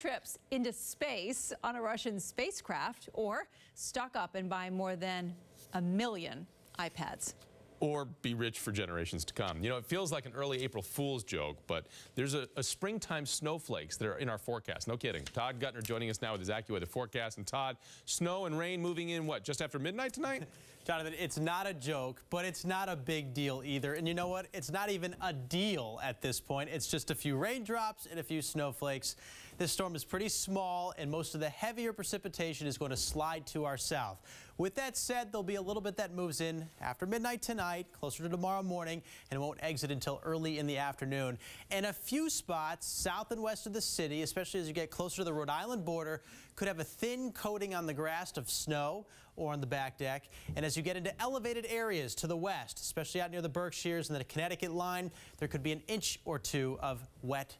trips into space on a Russian spacecraft or stock up and buy more than a million iPads or be rich for generations to come. You know, it feels like an early April Fool's joke, but there's a, a, springtime snowflakes that are in our forecast. No kidding. Todd Gutner joining us now with his AccuWeather forecast. And Todd, snow and rain moving in, what, just after midnight tonight? Jonathan, it's not a joke, but it's not a big deal either. And you know what? It's not even a deal at this point. It's just a few raindrops and a few snowflakes. This storm is pretty small, and most of the heavier precipitation is going to slide to our south. With that said, there'll be a little bit that moves in after midnight tonight, closer to tomorrow morning, and it won't exit until early in the afternoon. And a few spots south and west of the city, especially as you get closer to the Rhode Island border, could have a thin coating on the grass of snow or on the back deck. And as you get into elevated areas to the west, especially out near the Berkshires and the Connecticut line, there could be an inch or two of wet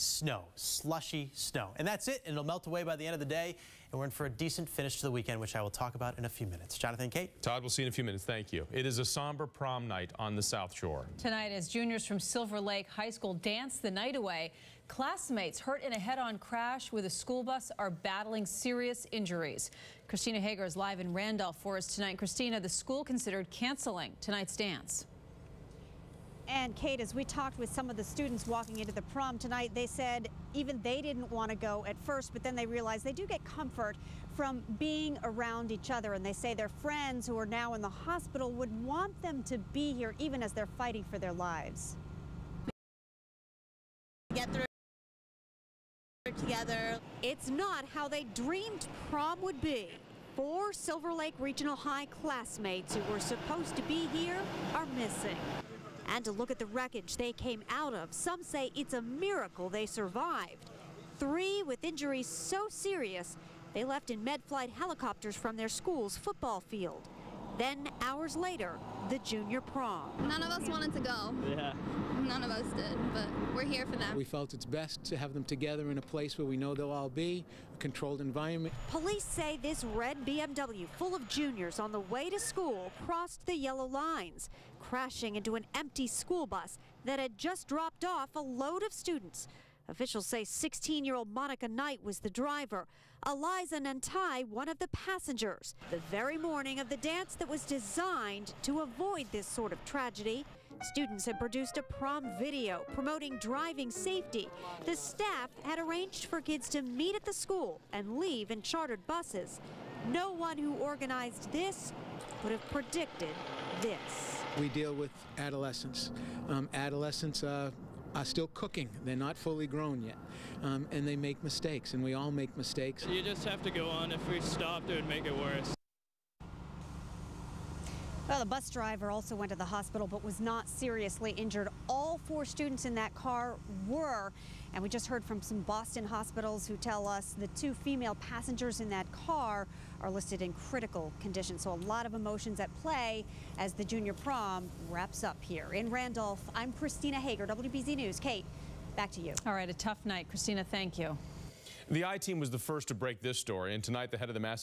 snow, slushy snow. And that's it, and it'll melt away by the end of the day, and we're in for a decent finish to the weekend, which I will talk about in a few minutes. Jonathan Kate? Todd, we'll see you in a few minutes. Thank you. It is a somber prom night on the South Shore. Tonight, as juniors from Silver Lake High School dance the night away, classmates hurt in a head-on crash with a school bus are battling serious injuries. Christina Hager is live in Randolph for us tonight. Christina, the school considered canceling tonight's dance. And Kate, as we talked with some of the students walking into the prom tonight, they said even they didn't want to go at first, but then they realized they do get comfort from being around each other. And they say their friends who are now in the hospital would want them to be here even as they're fighting for their lives. Get through together. It's not how they dreamed prom would be. Four Silver Lake Regional High classmates who were supposed to be here are missing. And to look at the wreckage they came out of, some say it's a miracle they survived. Three with injuries so serious, they left in med-flight helicopters from their school's football field. Then, hours later, the junior prom. None of us wanted to go. Yeah. None of us did, but we're here for them. We felt it's best to have them together in a place where we know they'll all be, a controlled environment. Police say this red BMW full of juniors on the way to school crossed the yellow lines, crashing into an empty school bus that had just dropped off a load of students. Officials say 16-year-old Monica Knight was the driver. Eliza Nantai, one of the passengers. The very morning of the dance that was designed to avoid this sort of tragedy. Students had produced a prom video promoting driving safety. The staff had arranged for kids to meet at the school and leave in chartered buses. No one who organized this would have predicted this. We deal with adolescents. Um, adolescents uh, are still cooking. They're not fully grown yet. Um, and they make mistakes, and we all make mistakes. You just have to go on. If we stopped, it would make it worse. Well, the bus driver also went to the hospital but was not seriously injured. All four students in that car were. And we just heard from some Boston hospitals who tell us the two female passengers in that car are listed in critical condition. So a lot of emotions at play as the junior prom wraps up here. In Randolph, I'm Christina Hager, WBZ News. Kate, back to you. All right, a tough night. Christina, thank you. The I-Team was the first to break this story, and tonight the head of the Mass